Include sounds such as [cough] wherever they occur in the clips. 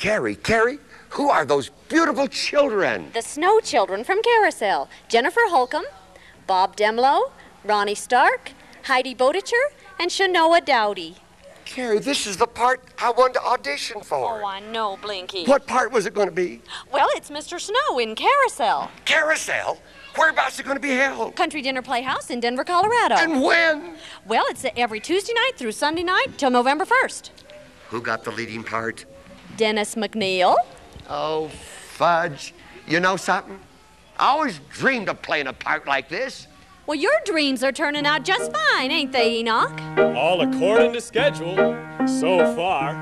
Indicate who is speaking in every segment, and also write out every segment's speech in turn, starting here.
Speaker 1: Carrie, Carrie, who are those beautiful children?
Speaker 2: The Snow Children from Carousel. Jennifer Holcomb, Bob Demlow, Ronnie Stark, Heidi Bodicher, and Shanoa Dowdy.
Speaker 1: Carrie, this is the part I wanted to audition for.
Speaker 2: Oh, I know, Blinky.
Speaker 1: What part was it going to be?
Speaker 2: Well, it's Mr. Snow in Carousel.
Speaker 1: Carousel? Whereabouts is it going to be held?
Speaker 2: Country Dinner Playhouse in Denver, Colorado.
Speaker 1: And when?
Speaker 2: Well, it's every Tuesday night through Sunday night till November 1st.
Speaker 1: Who got the leading part?
Speaker 2: Dennis McNeil.
Speaker 1: Oh, fudge. You know something? I always dreamed of playing a part like this.
Speaker 2: Well, your dreams are turning out just fine, ain't they, Enoch?
Speaker 3: All according to schedule, so far.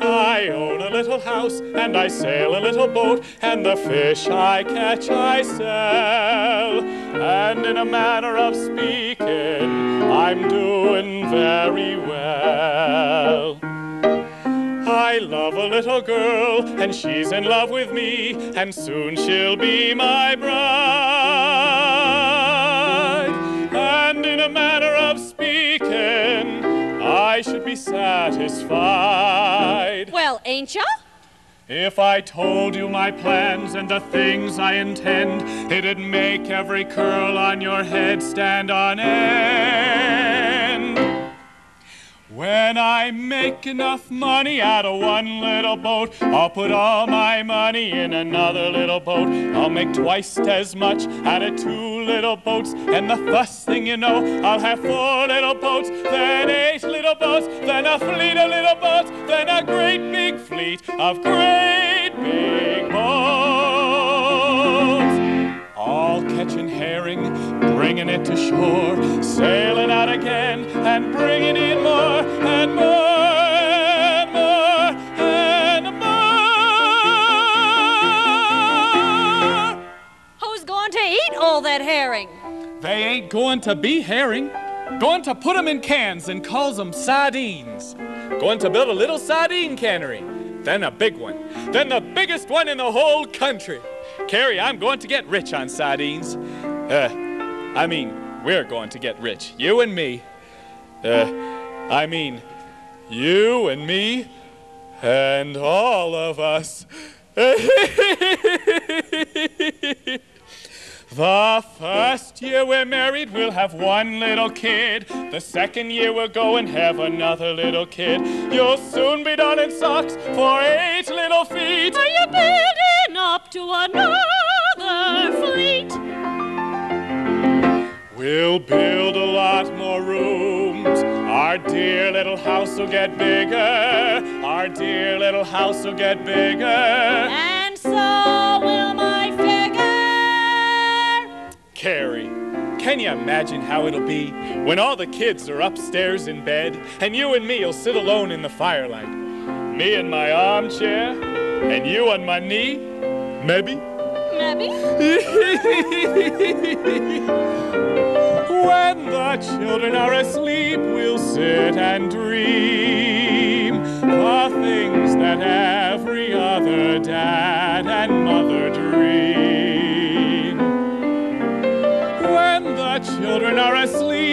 Speaker 3: I own a little house and I sail a little boat, and the fish I catch I sell. And in a manner of speaking, I'm doing very well. I love a little girl, and she's in love with me, and soon she'll be my bride. And in a manner of speaking, I should be satisfied.
Speaker 2: Well, ain't ya?
Speaker 3: If I told you my plans and the things I intend, it'd make every curl on your head stand on end. I make enough money out of one little boat, I'll put all my money in another little boat. I'll make twice as much out of two little boats, and the first thing you know, I'll have four little boats, then eight little boats, then a fleet of little boats, then a great big fleet of great big boats. All catching herring, bringing it to shore, sailing out again and bringing in
Speaker 2: going to
Speaker 3: be herring. Going to put 'em in cans and calls 'em sardines. Going to build a little sardine cannery. Then a big one. Then the biggest one in the whole country. Carrie, I'm going to get rich on sardines. Uh, I mean, we're going to get rich. You and me. Uh, I mean, you and me and all of us. [laughs] The first year we're married, we'll have one little kid. The second year we'll go and have another little kid. You'll soon be done in socks for eight little feet.
Speaker 2: Are you building up to another fleet?
Speaker 3: We'll build a lot more rooms. Our dear little house will get bigger. Our dear little house will get bigger. Can you imagine how it'll be when all the kids are upstairs in bed and you and me'll sit alone in the firelight? Me in my armchair and you on my knee? Maybe?
Speaker 2: Maybe. [laughs]
Speaker 3: When the children are asleep, we'll sit and dream the things that every other dad and mother dream.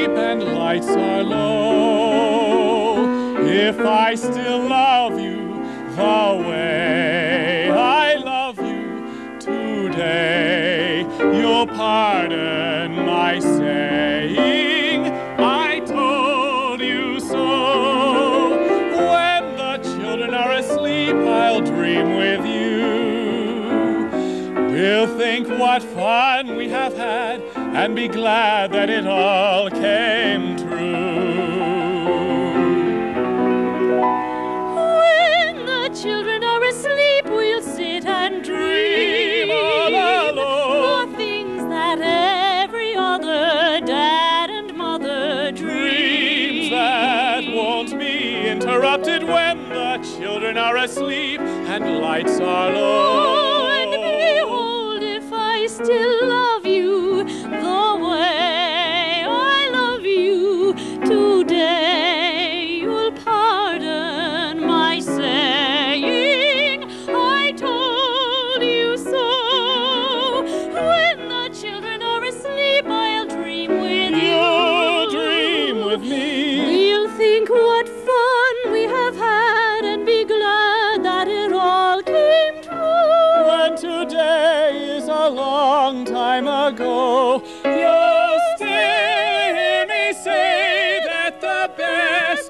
Speaker 3: Asleep and lights are low, if I still love you the way I love you today, you'll pardon my saying I told you so. When the children are asleep, I'll dream with. We'll think what fun we have had and be glad that it all came true.
Speaker 2: When the children are asleep, we'll sit and dream
Speaker 3: all alone.
Speaker 2: the things that every other dad and mother
Speaker 3: Dreams
Speaker 2: dream.
Speaker 3: that won't be interrupted when the children are asleep and lights are low.
Speaker 2: Oh, still love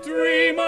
Speaker 2: dream